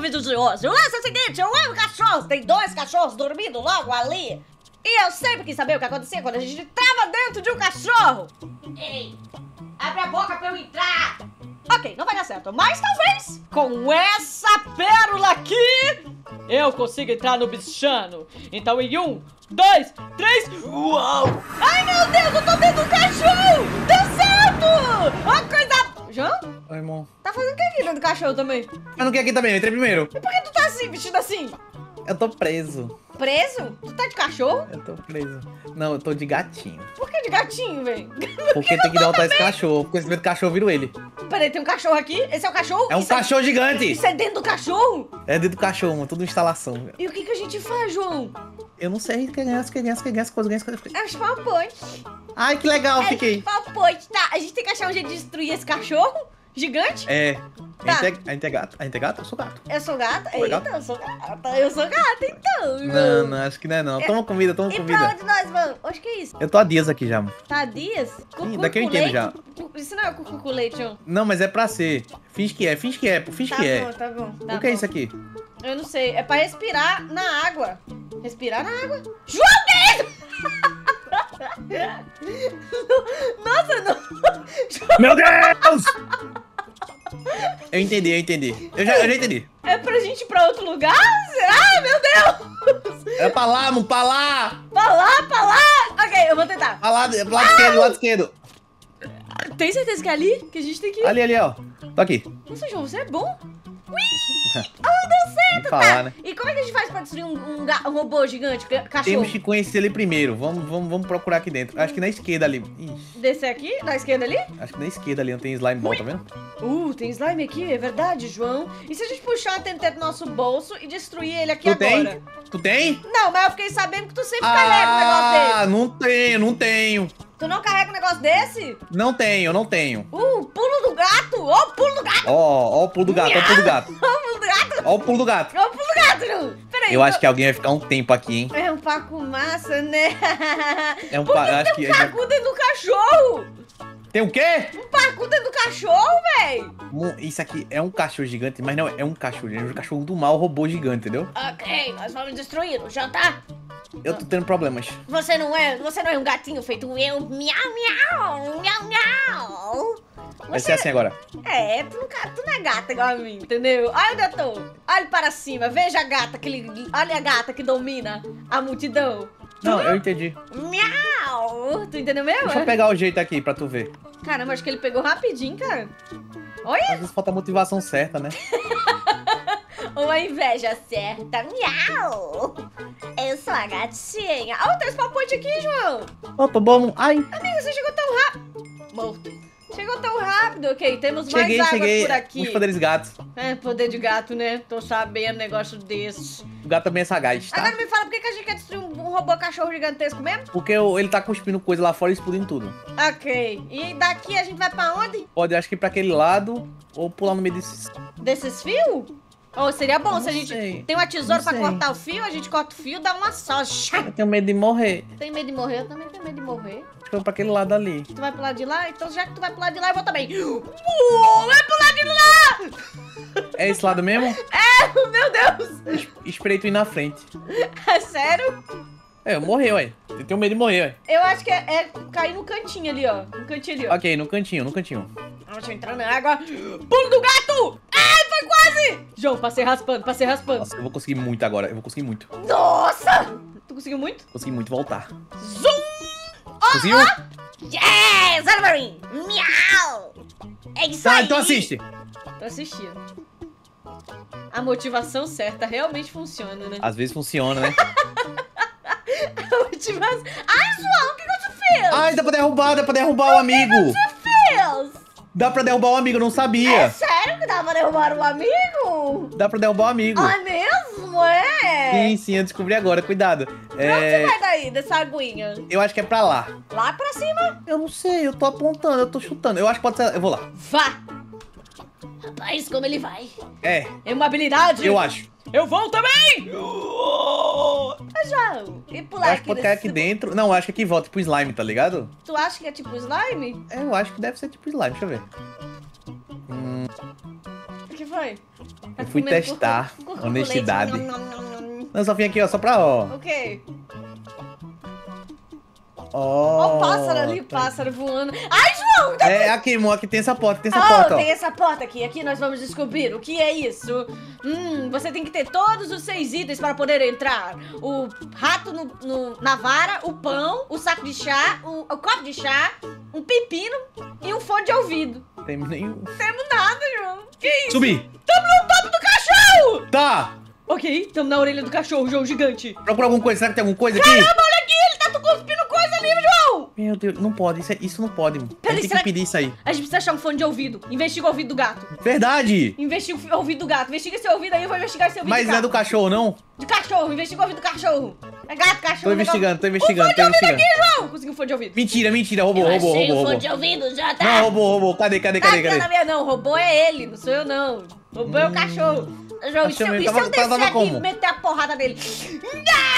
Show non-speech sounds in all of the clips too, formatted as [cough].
pro vídeo de hoje. O lance é o seguinte, eu amo cachorros, tem dois cachorros dormindo logo ali. E eu sempre quis saber o que acontecia quando a gente entrava dentro de um cachorro. Ei, abre a boca pra eu entrar. Ok, não vai dar certo, mas talvez com essa pérola aqui eu consiga entrar no bichano. Então em um, dois, três, uau! Ai meu Deus, eu tô dentro do cachorro! Deu certo! Ó coisa... João? Oi, irmão. Tá fazendo o que aqui dentro do cachorro também? Eu não quero aqui também, eu entrei primeiro. E por que tu tá assim, vestido assim? Eu tô preso. Preso? Tu tá de cachorro? Eu tô preso. Não, eu tô de gatinho. Por que de gatinho, velho? [laughs] Porque tem que derrotar esse cachorro. Porque esse cachorro vira ele. Peraí, tem um cachorro aqui? Esse é o cachorro? É um Isso cachorro gigante. Isso é dentro do cachorro? É dentro do cachorro, mano. Tudo instalação. E o que, que a gente faz, João? Eu não sei. Quer ganhar, quer ganhar, quer ganhar as coisas, ganhar as coisas. É os palpões. Ai, que legal, fiquei. É palpões, tá? A gente tem que achar um jeito de destruir esse cachorro gigante. É. Tá. A, gente é, é gato? A gente é gato? Eu sou gato. Eu sou gata? Foi Eita, gato? eu sou gata. Eu sou gata, então. Não, não, acho que não é não. Toma comida, toma E pra comida. onde nós vamos? Acho que é isso. Eu tô há dias aqui já, mano. Tá Dias? Ih, daqui eu entendo já. Isso não é cucu com leite, João. Não, mas é pra ser. Finge que é, finge que é, finge Tá que é. bom, tá bom. Tá o que é bom. isso aqui? Eu não sei. É pra respirar na água. Respirar na água. João Pedro! [laughs] Nossa, não. Meu Deus! Eu entendi, eu entendi. Eu já, eu já entendi. É pra gente ir pra outro lugar? Será? Meu Deus! É pra lá, mano, pra lá! Pra lá, pra lá! Ok, eu vou tentar. Pra lá, pro lado esquerdo, lado esquerdo. Tem certeza que é ali que a gente tem que ir? Ali, ali, ó. Tô aqui. Nossa, João, você é bom. Vamos Ah, deu certo, falar, tá. né? E como é que a gente faz pra destruir um, um um robô gigante, ca- cachorro? Temos que conhecer ele primeiro. Vamos, vamos, vamos procurar aqui dentro. Acho que na esquerda ali. Descer aqui, na esquerda ali? acho que na esquerda ali não tem slime ball, tá vendo? Uh, tem slime aqui, é verdade, João. E se a gente puxar a TNT do nosso bolso e destruir ele aqui Tu agora? tem? Tu tem? Não, mas eu fiquei sabendo que tu sempre carrega um negócio desse. Ah, não tenho, não tenho. Tu não carrega um negócio desse? Não tenho, não tenho. Uh, pulo do gato! Ó, o pulo do gato! Ó, ó o pulo do gato, ó o pulo do gato. [laughs] Ó, o pulo do gato! Ó o pulo do gato. Ó, o pulo do gato! Peraí. Eu acho que alguém vai ficar um tempo aqui, hein? É um paco massa, né? É um Por pa... que acho que dentro do cachorro? Tem o quê? Um pacu dentro do cachorro, véi! Mu- Isso aqui é um cachorro gigante, mas não é um cachorro, é um cachorro do mal, robô gigante, entendeu? Ok, nós vamos destruí-lo, já tá? Eu tô tendo problemas. Você não é, você não é um gatinho feito eu, miau, miau, miau, miau. Vai ser assim agora. É, tu não, tu não é gata igual a mim, entendeu? Olha onde eu tô. Olhe para cima, veja a gata que ele, olha a gata que domina a multidão. Não, eu entendi. Miau! Tu entendeu mesmo? Deixa eu pegar o jeito aqui pra tu ver. Caramba, acho que ele pegou rapidinho, cara. Às Olha! vezes falta a motivação certa, né? [laughs] Ou a inveja certa. Miau! Eu sou a gatinha. Ó, tem esse papote aqui, João. Tô bom. Ai, Amigo, você chegou tão rápido. Morto. Chegou tão rápido. Ok, temos cheguei, mais águas cheguei. por aqui. Os poderes gatos. É, poder de gato, né? Tô sabendo negócio desses. O gato também é sagaz, tá? Agora me fala, por que, que a gente quer destruir um, um robô cachorro gigantesco mesmo? Porque ele tá cuspindo coisa lá fora e explodindo tudo. Ok. E daqui a gente vai pra onde? Pode, acho que ir pra aquele lado ou pular no meio desses. Desses fios? Ou seria bom Não se a gente sei. tem uma tesoura pra cortar o fio, a gente corta o fio, dá uma só. Eu tenho medo de morrer. Tem medo de morrer? Eu também tenho medo de morrer. Que eu vou pra aquele lado ali. Tu vai pro lado de lá? Então já que tu vai pro lado de lá, eu vou também. Uou, vai pro lado de lá! É esse lado mesmo? É, meu Deus! Es- Espreito ir na frente. É sério? É, eu morri, ué. Eu tenho medo de morrer, ué. Eu acho que é, é cair no cantinho ali, ó. No cantinho ali, ó. Ok, no cantinho, no cantinho. Deixa eu entrar na água. Pulo do gato! Ai, foi quase! João, passei raspando, passei raspando. Nossa, eu vou conseguir muito agora. Eu vou conseguir muito. Nossa! Tu conseguiu muito? Consegui muito voltar. Zoom! Conseguiu? Yes! Wolverine! Miau! É isso Tá, aí! então assiste. Tô assistindo. A motivação certa realmente funciona, né? Às vezes funciona, né? [laughs] A motivação... Ai, João, o que, que você fez? Ai, dá pra derrubar, dá pra derrubar o amigo. Deus! Dá pra derrubar o amigo, eu não É sabia. sério que dá pra derrubar um amigo? Dá pra derrubar o amigo. Ah, mesmo? É? Sim, sim, eu descobri agora, cuidado. Pra onde É, você vai daí, dessa aguinha? eu acho que é pra lá. Lá pra cima? Eu não sei, eu tô apontando, eu tô chutando. Eu acho que pode ser. Eu vou lá. Vá! Rapaz, como ele vai? É, É uma habilidade? eu acho. Eu vou também! João, e Eu pular acho aqui que pode cair aqui dentro. Não, eu acho que aqui volta pro slime, tá ligado? Tu acha que é tipo slime? É, eu acho que deve ser tipo slime, deixa eu ver. Hum, foi? Tá Eu fui comendo testar honestidade. Não, só vim aqui, ó, só pra, ó. Ok. Ó, Ó o pássaro ali, o tá. pássaro voando. Ai, João! Tá... É, aqui, amor, aqui tem essa porta, tem essa Oh, porta, ó. tem essa porta aqui. Aqui nós vamos descobrir o que é isso. Hum, você tem que ter todos os seis itens para poder entrar. O rato no, no- na vara, o pão, o saco de chá, o, o copo de chá, um pepino e um fone de ouvido. Tem nenhum. Temos nada, João. Que isso? Subi! Tamo no topo do cachorro! Tá! Ok, tamo na orelha do cachorro, João gigante. Procura alguma coisa, será que tem alguma coisa aqui? Caramba, olha aqui, ele tá cuspindo! Meu Deus, não pode, isso, é- isso não pode, Peraí, tem que pedir isso aí. A gente precisa achar um fone de ouvido. Investiga o ouvido do gato. Verdade! Investiga o ouvido do gato. Investiga esse ouvido aí, eu vou investigar esse ouvido Mas do não é do cachorro, não? De cachorro, investiga o ouvido do cachorro. É gato, cachorro. Tô investigando, tô investigando, tô ouvido investigando. aqui, João! Consegui um fone de ouvido. Mentira, mentira, roubou, Eu roubou, roubou, fone de ouvido, já tá. Não, roubou, roubou. Cadê, cadê, Tá cadê, na cadê? minha não, roubou é ele, não sou eu não. Roubou é o cachorro. João, e se eu, eu descer aqui e meter a porrada nele? Ah!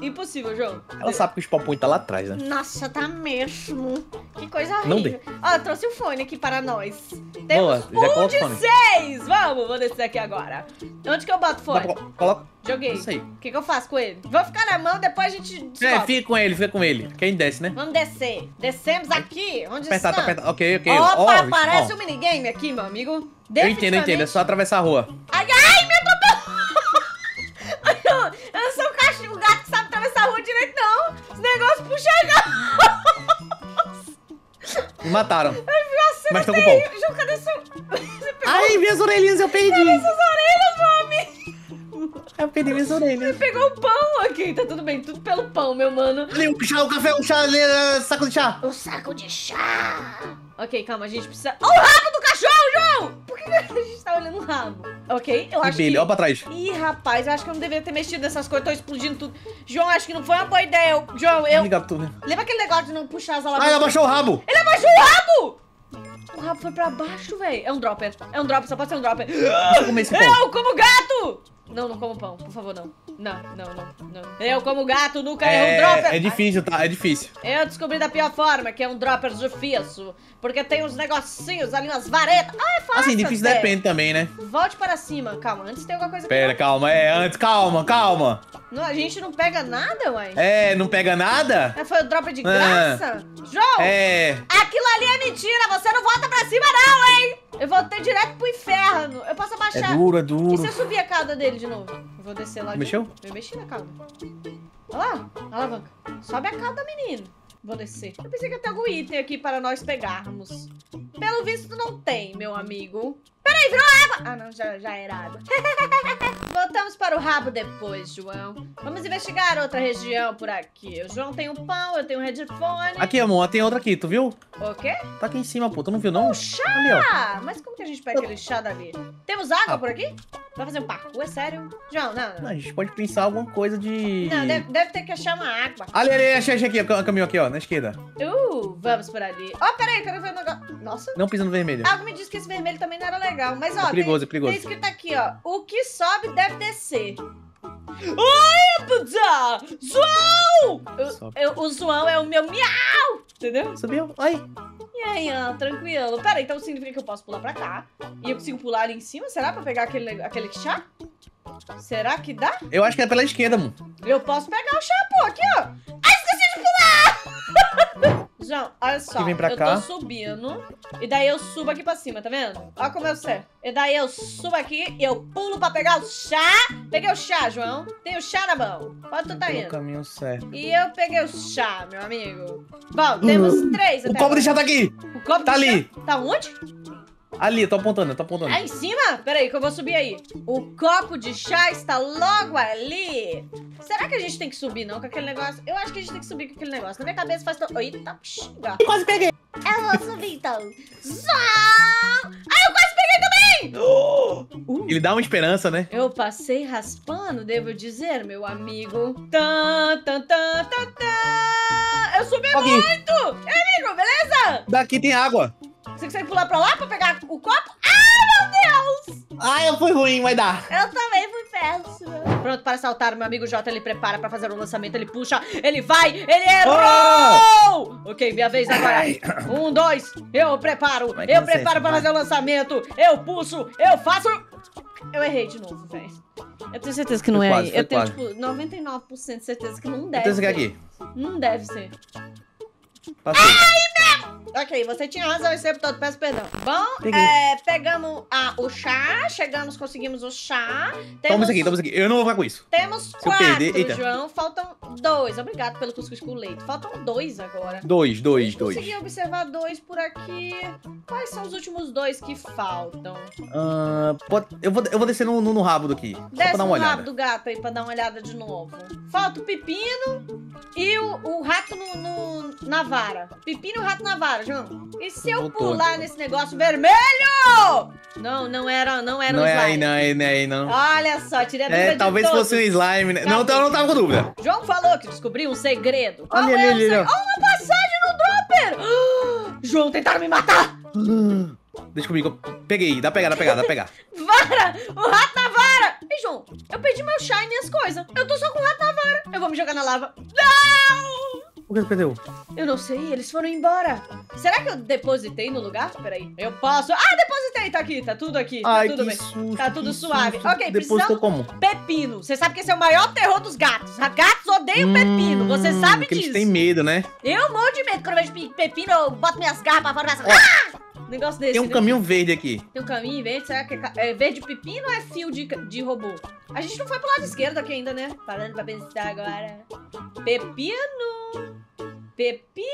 Impossível, João. Ela sabe que o spawn point tá lá atrás, né? Nossa, tá mesmo. Que coisa horrível. Não dê. Ó, eu trouxe o fone aqui para nós. Boa, Temos já um de o fone. seis. Vamos, vou descer aqui agora. Onde que eu boto o fone? Coloca. Joguei. Isso aí. O que, que eu faço com ele? Vou ficar na mão, depois a gente descobre. É, fica com ele, fica com ele. Quem desce, né? Vamos descer. Descemos aqui. Onde Apertar, tá está? apertar. Ok, ok. Opa, Ó, parece ó. um minigame aqui, meu amigo. Eu entendo, eu entendo. É só atravessar a rua. Ai, ai, me atropelou! [laughs] eu sou o cachorro, o gato que rua direito, não. Esse negócio puxa Me mataram. Você Mas não tô com pão. João, cadê seu... Você Ai, minhas orelhinhas eu perdi. essas orelhas, meu amigo? Eu perdi minhas orelhas. Pegou o pão aqui, tá tudo bem, tudo pelo pão, meu mano. Ali, o chá, o café, o chá, ali, eh, saco de chá. O saco de chá. Ok, calma, a gente precisa... Ó, o rabo do cachorro, João! [laughs] A gente tá olhando o rabo? Ok, eu acho beleza, que... ó pra trás. Ih, rapaz, eu acho que eu não deveria ter mexido nessas coisas, tô explodindo tudo. João, acho que não foi uma boa ideia. Eu- João, eu... Liga tudo, né? Lembra aquele negócio de não puxar as alavancas? abaixou o rabo. Ele abaixou o rabo! O rabo foi pra baixo, velho. É um dropper. É um dropper, só pode ser um dropper. Eu. Eu [laughs] como gato! Não, não como pão, por favor, não. Não, não, não, não. Eu como gato, nunca erro um dropper. É, é difícil, tá? É difícil. Eu descobri da pior forma, que é um dropper difícil. Porque tem uns negocinhos ali, umas varetas. Ah, é fácil Assim, difícil até. depende também, né? Volte para cima. Calma, antes tem alguma coisa. Pera, calma. É, antes, calma, calma. Não, a gente não pega nada, ué. É, não pega nada? É, Foi o dropper de Ah. graça? João! É. Aquilo ali é mentira, você não volta pra cima não, hein? Eu voltei direto pro inferno. Eu posso É abaixar. duro, é E se duro. eu subir a cauda dele de novo? Eu vou descer lá de Mexeu? Eu mexi na cauda. Olha lá, alavanca. Sobe a cauda, menino. Vou descer. Eu pensei que ia ter algum item aqui para nós pegarmos. Pelo visto não tem, meu amigo. Peraí, virou água! Ah, não, já, já era água. [laughs] Voltamos para o rabo depois, João. Vamos investigar outra região por aqui. O João tem um pão, eu tenho um headphone. Aqui, amor, tem outra aqui, tu viu? O quê? Tá aqui em cima, pô. Tu não viu, não? chá! Ali, mas como que a gente pega aquele chá dali? Temos água Ah. por aqui? Vai fazer um parkour, é sério? João, não, Não, não. a gente pode pensar alguma coisa de... Não, deve, deve ter que achar uma água. Ali, ali, achei, achei aqui, o caminho aqui, ó, na esquerda. Uh, vamos por ali. Ó, peraí, quero ver o negócio. Nossa, Não pisa no vermelho. algo me disse que esse vermelho também não era legal. Mas ó, É perigoso, tem, é perigoso. tem escrito aqui, ó. O que sobe deve descer. Oi, Buda! João! Eu- eu- o João é o meu miau! Entendeu? Subiu? Ai. E aí, ó, tranquilo. Pera, então significa que eu posso pular pra cá. E eu consigo pular ali em cima? Será pra pegar aquele, aquele chá? Será que dá? Eu acho que é pela esquerda, amor. Eu posso pegar o chá, pô, aqui, ó. Ai, de! João, olha só. Aqui vem pra eu cá. tô subindo. E daí eu subo aqui pra cima, tá vendo? Olha como eu sei. E daí eu subo aqui e eu pulo pra pegar o chá. Peguei o chá, João. Tem o chá na mão. Pode tu tá indo. caminho certo. E eu peguei o chá, meu amigo. Bom, temos três O até copo de agora. chá tá aqui! O copo Tá de chá- ali. Tá onde? Ali, eu tô apontando, eu tô apontando. Aí em cima? Peraí, que eu vou subir aí. O copo de chá está logo ali. Será que a gente tem que subir, não, com aquele negócio? Eu acho que a gente tem que subir com aquele negócio. Na minha cabeça faz... To... Eita, xinga. Quase peguei! Eu vou subir, então. Zá! Ai, eu quase peguei também! [gasps] Uh, Ele dá uma esperança, né? eu passei raspando, devo dizer, meu amigo. Tan, tan, tan, tan, tan. Eu subi Aqui. muito! E amigo, beleza? Daqui tem água. Você consegue pular pra lá pra pegar o copo? Ai, meu Deus! Ai, foi ruim, vai dar. Eu também fui péssima. Pronto para saltar, meu amigo Jota, ele prepara pra fazer o lançamento, ele puxa, ele vai, ele errou! Ok, minha vez agora. Ai. Um, dois, eu preparo, Vai, eu com preparo pra vai. fazer o lançamento, eu puxo, eu faço... Eu errei de novo, velho. Eu tenho certeza que não Foi é quase, aí. Eu tenho, quase. tipo, 99% de certeza que não Eu deve tenho esse ser. aqui. Não deve ser. Passei. Ok, você tinha razão esse tempo todo, peço perdão. Bom, é, pegamos o chá, chegamos, conseguimos o chá. Toma Temos, isso aqui, toma isso aqui. Eu não vou ficar com isso. temos eu quatro, perder-. João. Faltam dois. Obrigado pelo cuscuz com leite. Faltam dois agora. Dois, dois, Eu dois. Consegui observar dois por aqui. Quais são os últimos dois que faltam? Ah, pode- eu, vou, eu vou descer no, no, no rabo daqui. Desce no uma rabo olhada. do gato aí pra dar uma olhada de novo. Falta o pepino e o, o rato no, no- na vara. Pepino e o rato na vara, João. E se eu Voltou. pular nesse negócio vermelho? Não, não era, não era Não um é slime. não é aí, não é aí, não. Olha só, tirei a dúvida É, talvez todos. fosse um slime, né? Não, eu não tava com dúvida. João falou que descobriu um segredo. Qual Olha é ali, ali. Oh, uma passagem no dropper! [gasps] João, tentaram me matar! [gasps] Deixa comigo. Peguei, dá pra pegar, dá pra pegar, dá pra pegar. [laughs] Vara! O rato na vara! Ei, João, eu perdi meu chá e minhas coisas. Eu tô só com o rato na vara. Eu vou me jogar na lava. Não! Por que você perdeu? Eu não sei, eles foram embora. Será que eu depositei no lugar? Peraí. Eu posso. Ah, depositei, tá aqui, tá tudo aqui. Tá Ai, tudo que bem. susto. Tá tudo suave. susto. Ok, Depositou como? Pepino. Você sabe que esse é o maior terror dos gatos. Os gatos odeiam pepino. Você Hum, sabe que disso. Eles têm medo, né? Eu morro de medo quando eu vejo pe- pepino, eu boto minhas garras pra fora e faço. Ah! Negócio desse. Tem um né? caminho verde aqui. Tem um caminho verde, será que é, é verde pepino ou é fio de, de robô? A gente não foi pro lado esquerdo aqui ainda, né? Parando pra pensar agora. Pepino. Pepino.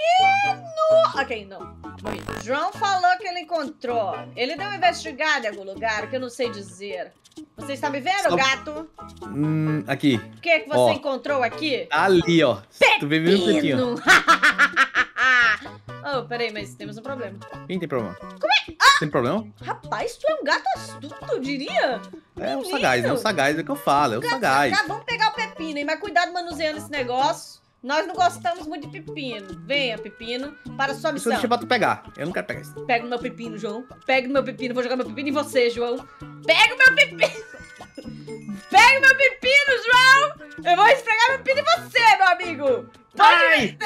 Ok, não. Morri. João falou que ele encontrou. Ele deu uma investigada em algum lugar que eu não sei dizer. Você está me vendo, Só- gato? Hum, aqui. O que, que você Ó. encontrou aqui? Ali, ó. Tu vê mesmo pepino. Pepino. [laughs] oh, peraí, mas temos um problema. Quem tem problema? Tem problema? Rapaz, tu é um gato astuto, eu diria. É o Menino. sagaz, é o sagaz, é o que eu falo, é o sagaz. Já vamos pegar o pepino, hein? Mas cuidado manuseando esse negócio. Nós não gostamos muito de pepino. Venha, pepino, para sua Isso eu missão. deixei pra tu pegar. Eu não quero pegar isso. Pega o meu pepino, João. Pega o meu pepino. Vou jogar meu pepino em você, João. Pega o meu pepino. [laughs] Pega o meu pepino, João. Eu vou esfregar meu pepino em você, meu amigo. Pode Ai! [laughs]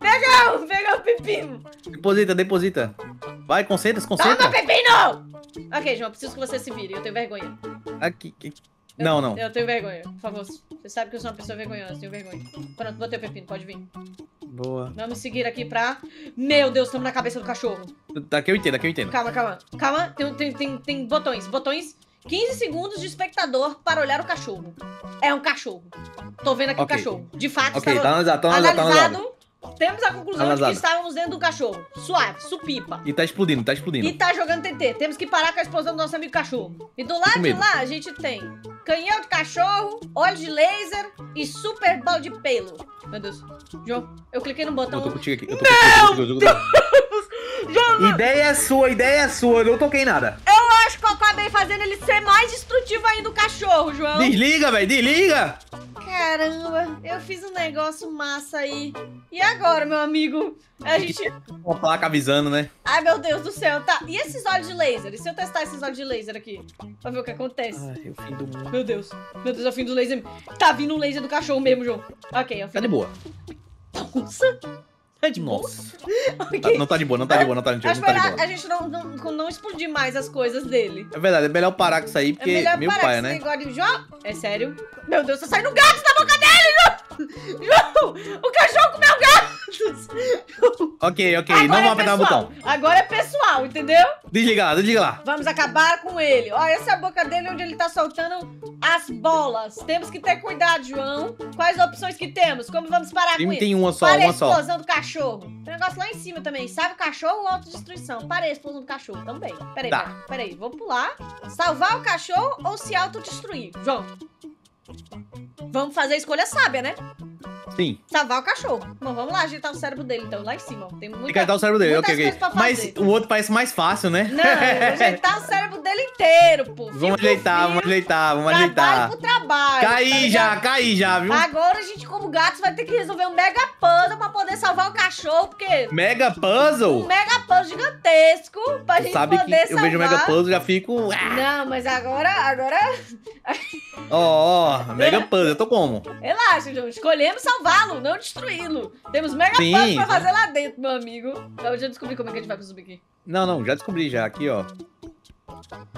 Pega, o- pega o pepino. Deposita, deposita. Vai, concentra, se Toma concentra. pepino. Ok, João, preciso que você se vire. Eu tenho vergonha. Aqui. aqui. Não, não. Eu tenho vergonha, por favor. Você sabe que eu sou uma pessoa vergonhosa, eu tenho vergonha. Pronto, botei o pepino, pode vir. Boa. Vamos seguir aqui pra... Meu Deus, estamos na cabeça do cachorro. Daqui eu entendo, daqui eu entendo. Calma, calma. Calma, tem, tem, tem, tem botões. Botões. 15 segundos de espectador para olhar o cachorro. É um cachorro. Tô vendo aqui Ok. o cachorro. De fato, Ok, estava tá analisado, tá analisado, tá analisado. Temos a conclusão de Analisado. que estávamos dentro do cachorro. Suave, supipa. E tá explodindo, tá explodindo. E tá jogando TT. Temos que parar com a explosão do nosso amigo cachorro. E do lado de lá, a gente tem canhão de cachorro, óleo de laser e super ball de pelo. Meu Deus. João, eu cliquei no Eu botão. tô contigo aqui. Eu tô eu tô contigo, eu tô contigo. Ideia é sua, ideia é sua. Eu não toquei nada. Eu acho que eu acabei fazendo ele ser mais destrutivo ainda o cachorro, João. Desliga, velho, desliga. Caramba, eu fiz um negócio massa aí. E agora, meu amigo? A gente. Uma placa avisando, né? Ai, meu Deus do céu, tá. E esses olhos de laser? E se eu testar esses olhos de laser aqui? Pra ver o que acontece. Ai, o fim do mundo. Meu Deus. Meu Deus, é o fim do laser. Tá vindo um laser do cachorro mesmo, João. Ok, é o fim Tá de boa. Nossa. Tá de boa? Nossa. Ok. Tá- não tá de boa, não tá de boa, não tá de boa, Acho não tá de melhor boa. a gente não, não, não explodir mais as coisas dele. É verdade, é melhor parar com isso aí, É porque melhor meu parar pai, com né? esse negócio de. É sério? Meu Deus, tá saindo gatos da boca dele, João! O cachorro comeu gatos! Ok, ok, Agora não é vamos apertar o botão. Agora é pessoal, entendeu? Desliga lá, desliga lá. Vamos acabar com ele. Ó, essa é a boca dele onde ele tá soltando as bolas. Temos que ter cuidado, João. Quais opções que temos? Como vamos parar com Tem, isso? tem uma só, Para a uma só. explosão do cachorro. Tem um negócio lá em cima também. Salve o cachorro ou autodestruição? Para a explosão do cachorro também. Peraí, Tá. peraí, peraí. Vou pular. Salvar o cachorro ou se autodestruir? João. Vamos fazer a escolha sábia, né? Sim. Salvar o cachorro. Bom, vamos lá agitar o cérebro dele, então. Lá em cima. Tem Tem muita... que ajeitar o cérebro dele, ok, ok. Mas o outro parece mais fácil, né? Não, ajeitar o cérebro dele ele inteiro, pô. Vamos ajeitar, vamos ajeitar, vamos trabalho ajeitar. Pro trabalho. Caí tá já, caí já, viu? Agora a gente, como gatos, vai ter que resolver um mega puzzle poder salvar o cachorro, porque... Mega puzzle? Um mega puzzle gigantesco pra gente Sabe poder que salvar. eu vejo mega puzzle e já fico... Ah. Não, mas agora, agora... Ó, ó, oh, mega puzzle, eu tô como? Relaxa, João. Escolhemos salvá-lo, não destruí-lo. Temos mega Sim, puzzle pra fazer lá dentro, meu amigo. Então, eu já descobri como é que a gente vai subir aqui. Não, não, já descobri já. Aqui, ó.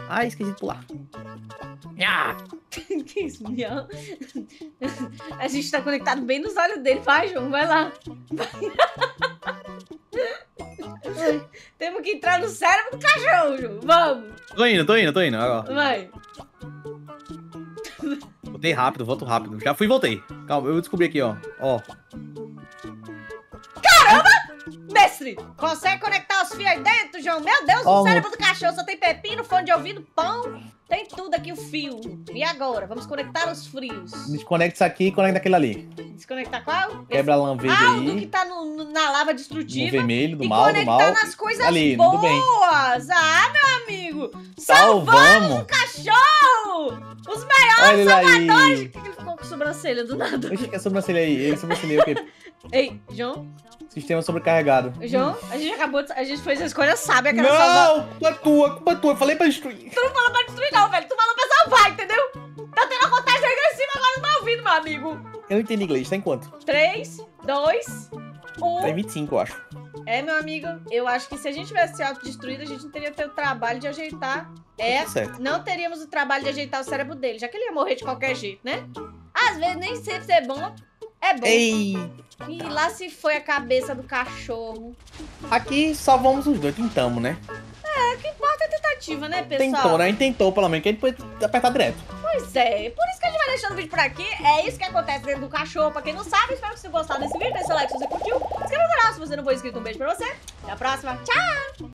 Ah, esqueci de pular. Ah! [laughs] que isso, miau? [laughs] A gente tá conectado bem nos olhos dele. Vai, João, vai lá. [laughs] Temos que entrar no cérebro do cachorro, João. Vamos. Tô indo, tô indo, tô indo. Agora. Vai. Voltei rápido, volto rápido. Já fui e voltei. Calma, eu descobri aqui, ó. Ó. Mestre, consegue conectar os fios aí dentro, João? Meu Deus, oh, o cérebro do cachorro só tem pepino, fone de ouvido, pão. Tem tudo aqui, o fio. E agora? Vamos conectar os frios. Desconecta isso aqui e conecta aquele ali. Desconectar qual? Quebra a lã verde ah, aí. Do que tá no, na lava destrutiva. No vermelho, do mal, do mal. conectar nas coisas ali, boas. Tudo bem. Ah, meu amigo. Salvamos o cachorro. Os maiores salvadores. Por que ele ficou com sobrancelha do nada? Deixa que a sobrancelha aí. Ele sobrancelha o quê? [laughs] Ei, João? Sistema sobrecarregado. João, a gente acabou de... A gente fez a escolha sábia que era não, salvar... Culpa é tua, culpa é tua. Eu falei pra destruir. Tu não falou pra destruir não, velho. Tu falou pra salvar, entendeu? Tá tendo a contagem regressiva, agora não tá ouvindo, meu amigo. Eu não entendi inglês. Tá em quanto? 3, 2, 1... Tá em 25, eu acho. É, meu amigo, eu acho que se a gente tivesse se autodestruído, a gente não teria ter o trabalho de ajeitar. É, tá não teríamos o trabalho de ajeitar o cérebro dele, já que ele ia morrer de qualquer jeito, né? Às vezes nem sempre ser bom é bom. Ei! E lá se foi a cabeça do cachorro. Aqui só vamos os dois, tentamos, né? É, o que importa é tentativa, né, pessoal? Tentou, né? A gente tentou, pelo menos, que a gente pode apertar direto. Pois é, por isso que a gente vai deixando o vídeo por aqui. É isso que acontece dentro do cachorro. Pra quem não sabe, espero que você tenha gostado desse vídeo. Deixa seu like se você curtiu. Se inscreva no canal se você não for inscrito. Um beijo pra você. Até a próxima. Tchau!